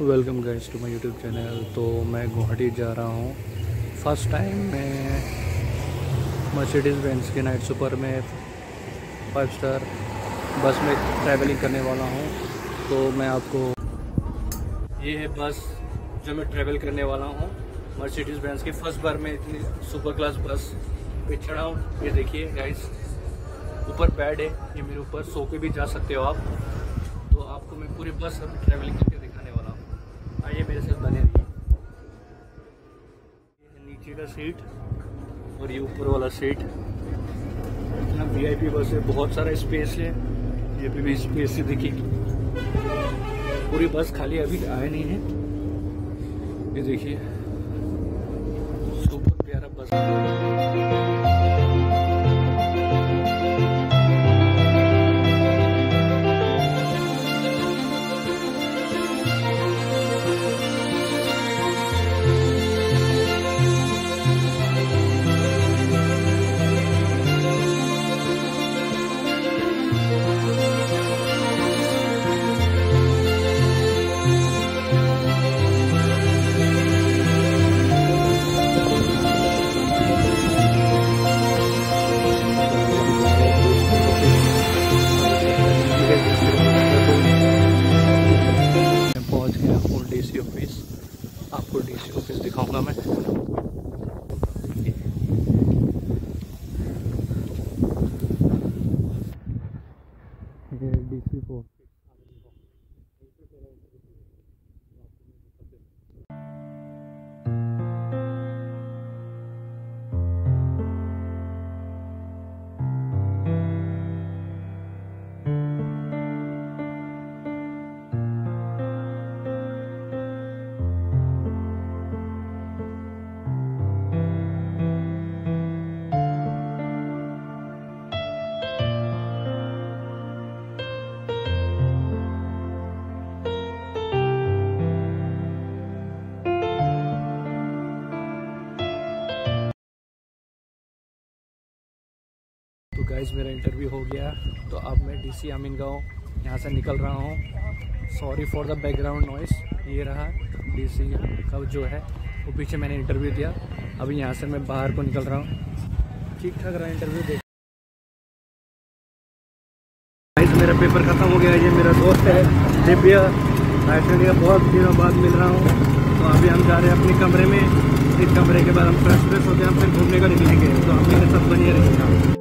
Welcome guys to my YouTube channel. तो मैं गुवाहाटी जा रहा हूँ। फ़र्स्ट टाइम मैं मर्सिडीज़ बेंस के नाइट सुपर में फाइव स्टार बस में ट्रैवलिंग करने वाला हूँ। तो मैं आपको ये है बस जो मैं ट्रैवल करने वाला हूँ। मर्सिडीज़ बेंस की फ़र्स्ट बार में इतनी सुपर क्लास बस पे चढ़ा हूँ। ये देखिए गाइस, ऊपर बेड है, ये मेरे ऊपर, सो के भी जा सकते हो आप। तो आपको मैं पूरी बस अभी ट्रैवलिंग करके आइए मेरे साथ बने नीचे का सीट और ये ऊपर वाला सीट। इतना वी आई पी बस है बहुत सारा स्पेस है। ये भी, भी स्पेस से देखी। पूरी बस खाली अभी आए नहीं है। ये देखिए। ऑफ़िस दिखाऊँगा मैं। ये डीसी को तो गाइज़ मेरा इंटरव्यू हो गया। तो अब मैं डीसी अमीन गाँव, यहाँ से निकल रहा हूँ। Sorry for the background noise ये रहा डीसी का जो है, वो पीछे मैंने इंटरव्यू दिया। अभी यहाँ से मैं बाहर को निकल रहा हूँ। ठीक ठाक रहा इंटरव्यू देख। मेरा पेपर ख़त्म हो गया, ये मेरा दोस्त है, दिव्य। एक्चुअली बहुत दिनों बाद मिल रहा हूँ। तो अभी हम जा रहे हैं अपने कमरे में। इस कमरे के बाद हम फ्रेश फ्रेश होते हैं हम फिर घूमने का निकलेंगे। तो हम मेरे सब बनिए रहेगा।